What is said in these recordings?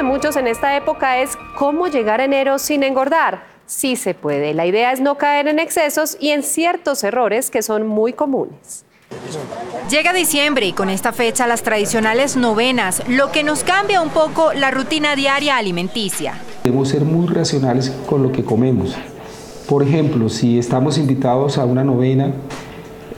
en esta época es cómo llegar a enero sin engordar. Sí se puede. La idea es no caer en excesos y en ciertos errores que son muy comunes. Llega diciembre y con esta fecha las tradicionales novenas, lo que nos cambia un poco la rutina diaria alimenticia. Debemos ser muy racionales con lo que comemos. Por ejemplo, si estamos invitados a una novena,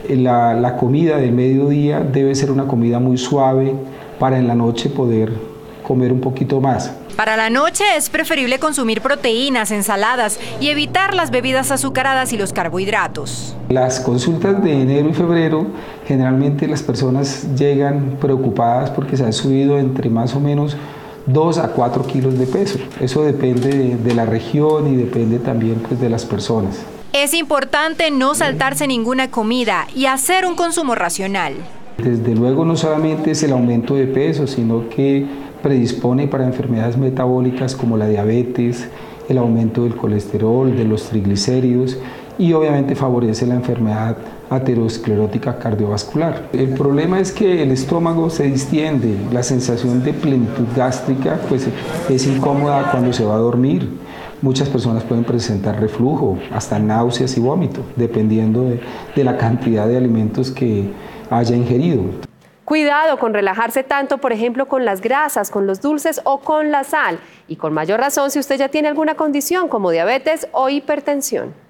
la, la comida del mediodía debe ser una comida muy suave para en la noche poder comer un poquito más. Para la noche es preferible consumir proteínas, ensaladas y evitar las bebidas azucaradas y los carbohidratos. Las consultas de enero y febrero, generalmente las personas llegan preocupadas porque se ha subido entre más o menos 2 a 4 kilos de peso. Eso depende de, de la región y depende también pues, de las personas. Es importante no saltarse ninguna comida y hacer un consumo racional. Desde luego no solamente es el aumento de peso, sino que predispone para enfermedades metabólicas como la diabetes, el aumento del colesterol, de los triglicéridos y obviamente favorece la enfermedad aterosclerótica cardiovascular. El problema es que el estómago se distiende, la sensación de plenitud gástrica pues, es incómoda cuando se va a dormir. Muchas personas pueden presentar reflujo, hasta náuseas y vómito, dependiendo de, de la cantidad de alimentos que haya ingerido. Cuidado con relajarse tanto, por ejemplo, con las grasas, con los dulces o con la sal. Y con mayor razón si usted ya tiene alguna condición como diabetes o hipertensión.